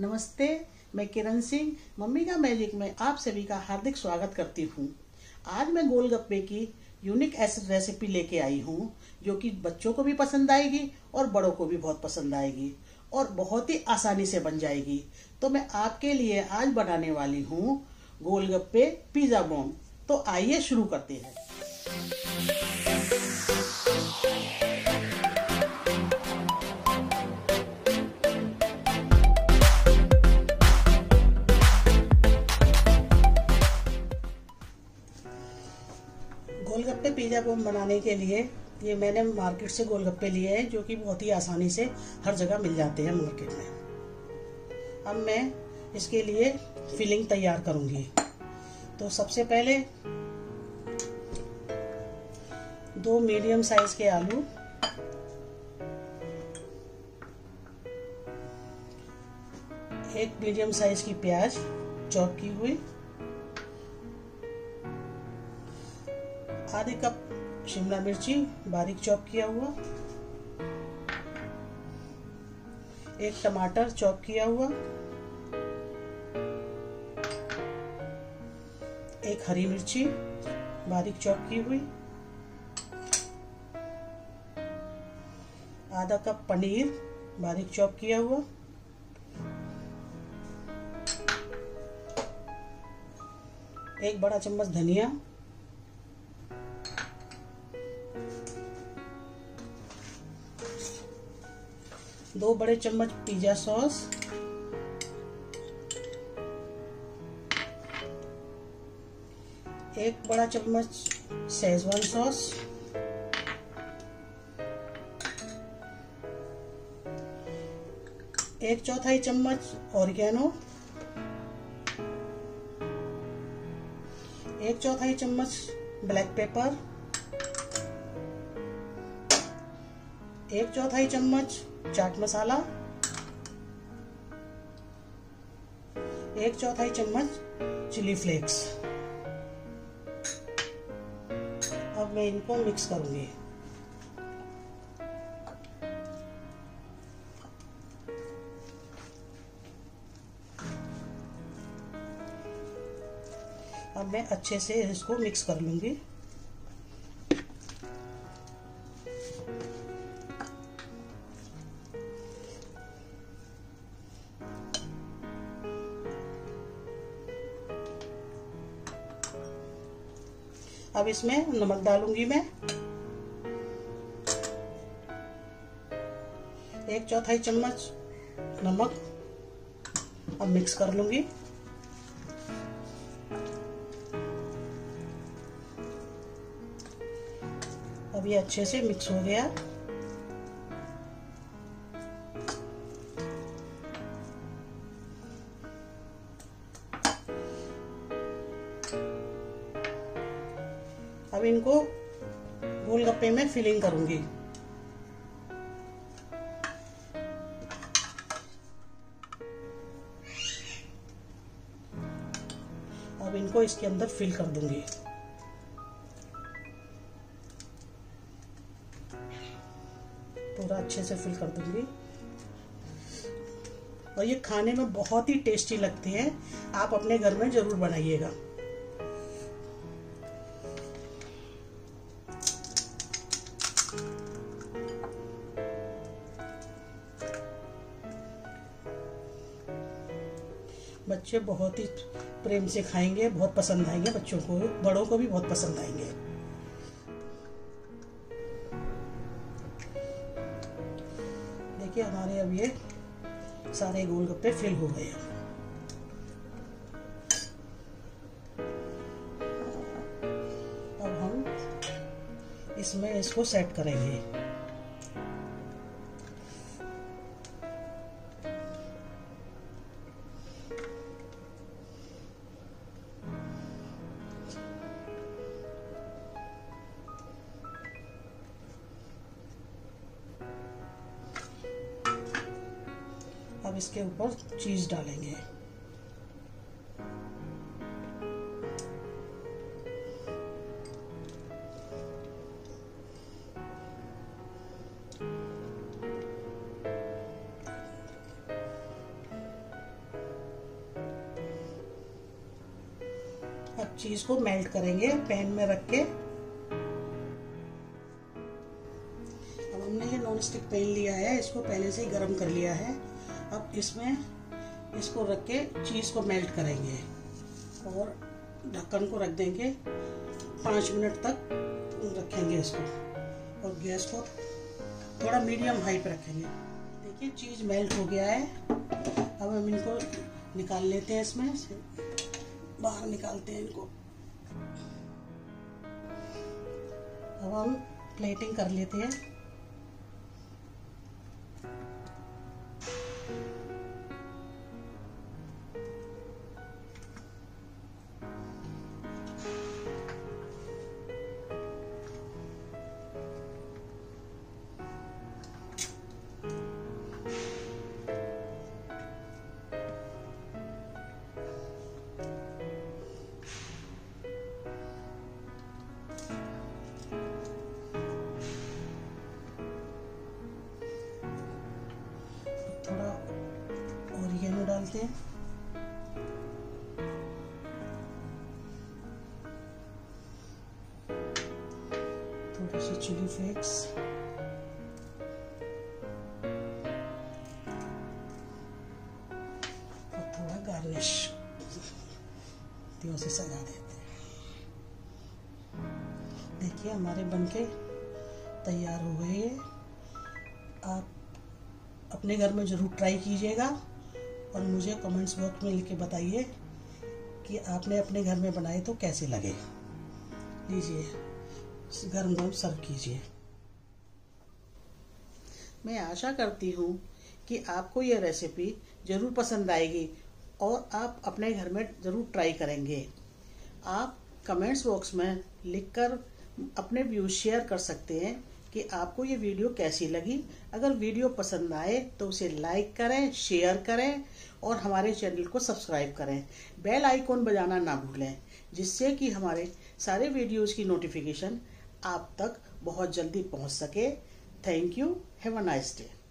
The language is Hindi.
नमस्ते, मैं किरण सिंह, मम्मी का मैजिक में आप सभी का हार्दिक स्वागत करती हूँ। आज मैं गोलगप्पे की यूनिक ऐसी रेसिपी लेके आई हूँ, जो कि बच्चों को भी पसंद आएगी और बड़ों को भी बहुत पसंद आएगी और बहुत ही आसानी से बन जाएगी। तो मैं आपके लिए आज बनाने वाली हूँ गोलगप्पे पिज़्ज़ा बॉम तो आइए शुरू करते हैं। गोलगप्पे बनाने के लिए ये मैंने मार्केट से गोलगप्पे लिए हैं, जो कि बहुत ही आसानी से हर जगह मिल जाते हैं मार्केट में। अब मैं इसके लिए फिलिंग तैयार करूँगी। तो सबसे पहले दो मीडियम साइज़ के आलू, एक मीडियम साइज़ की प्याज चॉप की हुई, आधे कप शिमला मिर्ची, बारीक चॉप किया हुआ। एक टमाटर चॉप किया हुआ। एक हरी मिर्ची, बारीक चॉप की हुई। आधा कप पनीर, बारीक चॉप किया हुआ। एक बड़ा चम्मच धनिया दो बड़े चम्मच पिज्जा सॉस। एक बड़ा चम्मच शेजवान सॉस। एक चौथाई चम्मच ऑरिगेनो। एक चौथाई चम्मच ब्लैक पेपर। एक चौथाई चम्मच चाट मसाला, एक चौथाई चम्मच चिली फ्लेक्स। अब मैं इनको मिक्स करूँगी। अब मैं अच्छे से इसको मिक्स कर लूँगी। अब इसमें नमक डालूँगी मैं। एक चौथाई चम्मच नमक अब मिक्स कर लूँगी। अब ये अच्छे से मिक्स हो गया। इनको गोलगप्पे में फिलिंग करूँगी। अब इनको इसके अंदर फिल कर दूँगी। पूरा अच्छे से फिल कर दूँगी। और ये खाने में बहुत ही टेस्टी लगती है। आप अपने घर में ज़रूर बनाइएगा। बच्चे बहुत ही प्रेम से खाएँगे, बहुत पसंद आएँगे बच्चों को, बड़ों को भी बहुत पसंद आएँगे। देखिए हमारे अब ये सारे गोलगप्पे फिल हो गए अब हम इसमें इसको सेट करेंगे। अब इसके ऊपर चीज़ डालेंगे। अब चीज़ को मेल्ट करेंगे पैन में रख के। अब हमने ये नॉन स्टिक पैन लिया है, इसको पहले से ही गर्म कर लिया है। अब इसमें इसको रख के चीज़ को मेल्ट करेंगे और ढक्कन को रख देंगे। पाँच मिनट तक रखेंगे इसको और गैस को थोड़ा मीडियम हाई पर रखेंगे। देखिए, चीज़ मेल्ट हो गया है। अब हम इनको निकाल लेते हैं इसमें बाहर निकालते हैं इनको। अब हम प्लेटिंग कर लेते हैं। हैं। थोड़ी सी चिली फ्लेक्स और थोड़ा गार्निश से सजा देते हैं। देखिए, हमारे बनके तैयार हो गए। आप अपने घर में ज़रूर ट्राई कीजिएगा। और मुझे कमेंट्स बॉक्स में लिख के बताइए कि आपने अपने घर में बनाए तो कैसे लगे? लीजिए, गर्म गर्म सर्व कीजिए। मैं आशा करती हूँ कि आपको यह रेसिपी ज़रूर पसंद आएगी और आप अपने घर में ज़रूर ट्राई करेंगे। आप कमेंट्स बॉक्स में लिखकर अपने व्यूज़ शेयर कर सकते हैं। कि आपको ये वीडियो कैसी लगी। अगर वीडियो पसंद आए तो उसे लाइक करें, शेयर करें और हमारे चैनल को सब्सक्राइब करें। बेल आइकॉन बजाना ना भूलें, जिससे कि हमारे सारे वीडियोज़ की नोटिफिकेशन आप तक बहुत जल्दी पहुँच सके। Thank you, have a nice day.